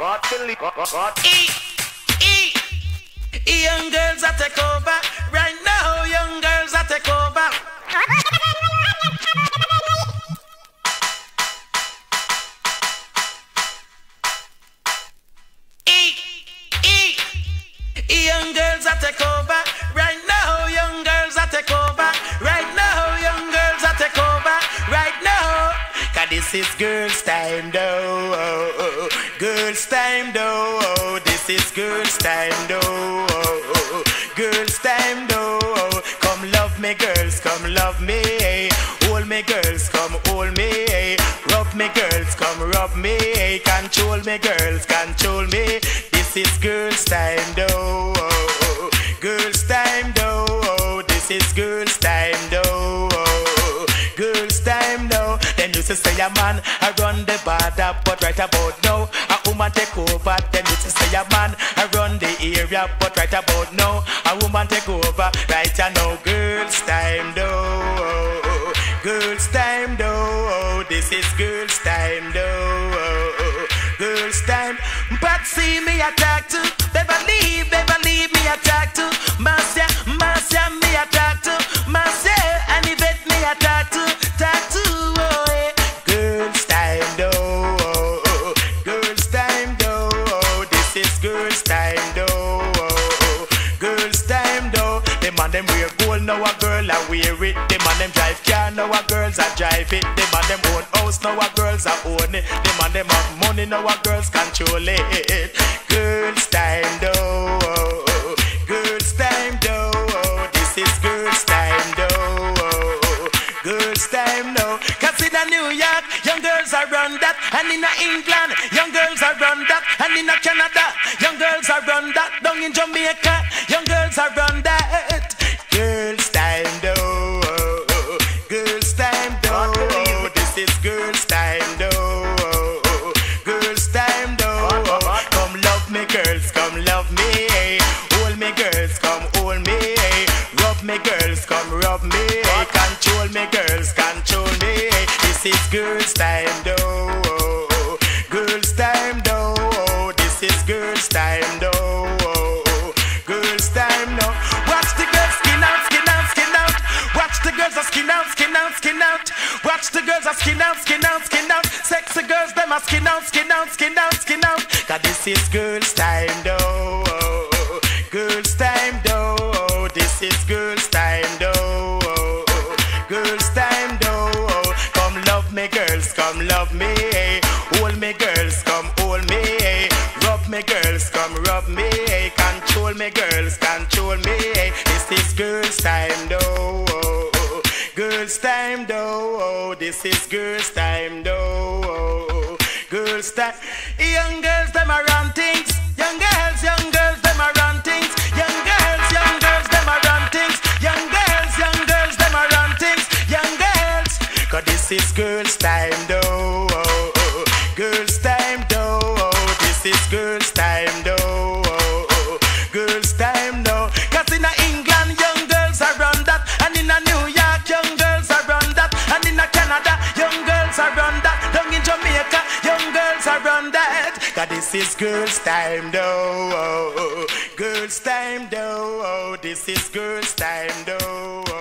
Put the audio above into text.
God believe. God, God. E, E, E, young girls I take over. Right now, young girls I take over. E, E, young girls I take over. Right now, young girls I take over. Right now, young girls I take over. Right now, cause this is girls' time, though. Girls' time, though. Oh, this is girls' time, though. Oh. Girls' time, though. Come love me, girls, come love me. Hold me, girls, come hold me. Rub me, girls, come rub me. Control me, girls, control me. This is girls' time, though. Girls' time, though. This is girls' time, though. Girls' time, though. Then you say a man, I run the border, but right about now, woman take over. Then you say a man, I run the area, but right about now, a woman take over. Right now, girls' time, though. Girls' time, though. This is girls' time, though. Girls' time. But see me attack to Beverly, Beverly, me attack to Marcia, girls' time, though. Girls' time, though. Them man them wear gold, now a girl a wear it. Them man them drive car, now a girls a drive it. Them man them own house, now a girls a own it. Them man them have money, now a girls control it. Girls' time, time, though. Cause in a New York, young girls are run that. And in a England, young girls are run that. And in a Canada, young girls are run that. Down in Jamaica, young girls are run that. This is girls' time, though. Girls' time, though. This is girls' time, though. Girls' time, now. Watch the girls skin out, skin out, skin out. Watch the girls a skin out, skin out, skin out. Watch the girls a skin out, skin out, skin out. Sexy girls, them a skin out, skin out, skin out, skin out. Cause this is girls' time, though. Girls, come love me. Hold me, girls, come hold me. Rub me, girls, come rub me. Control me, girls, control me. This is girls' time, though. Girls' time, though. This is girls' time, though. Girls' time. Young girls, time, though. Girls' time, though. This is girls' time, though. Girls' time, though. Cause in England, young girls are run that. And in New York, young girls are run that. And in Canada, young girls are run that. Down in Jamaica, young girls are run that. Cause this is girls' time, though. Girls' time, though. This is girls' time, though.